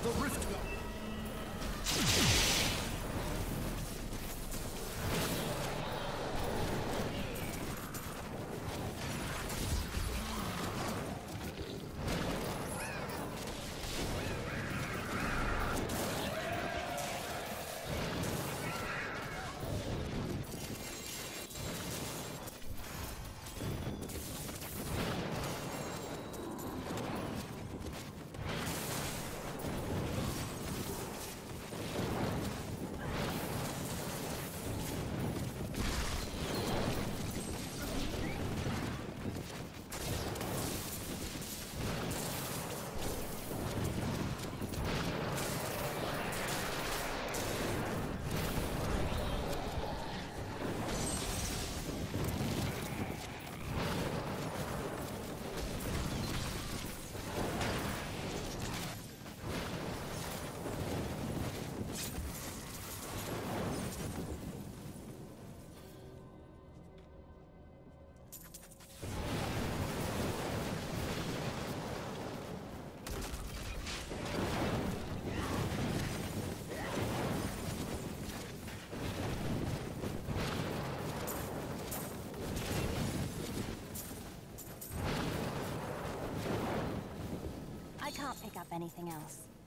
The rift can't pick up anything else.